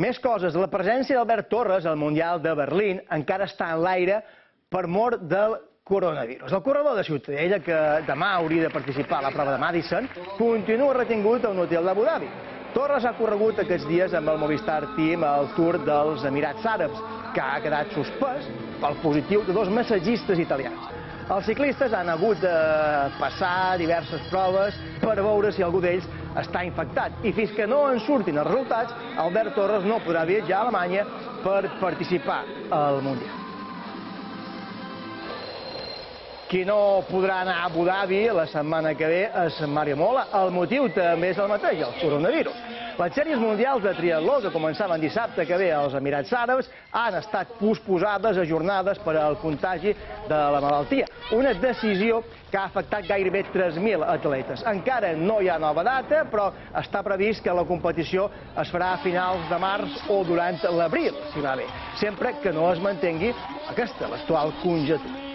Més coses. La presència d'Albert Torres al Mundial de Berlín encara està en l'aire per mort del coronavirus. El corredor de Ciutadella, que demà hauria de participar a la prova de Madison, continua retingut a un hotel d'Abu Dhabi. Torres ha corregut aquests dies amb el Movistar Team al Tour dels Emirats Àrabs, que ha quedat suspès pel positiu de dos massatgistes italians. Els ciclistes han hagut de passar diverses proves per veure si algú d'ells està infectat. I fins que no en surtin els resultats, Albert Torres no podrà viatjar a Alemanya per participar al Mundial. Qui no podrà anar a Abu Dhabi la setmana que ve és Mario Mola. El motiu també és el mateix, el coronavirus. Les sèries mundials de triatló que començaven dissabte que ve als Emirats Àrabs han estat posposades, ajornades per al contagi de la malaltia. Una decisió que ha afectat gairebé 3.000 atletes. Encara no hi ha nova data, però està previst que la competició es farà a finals de març o durant l'abril, si va bé, sempre que no es mantengui aquesta, l'actual conjuntura.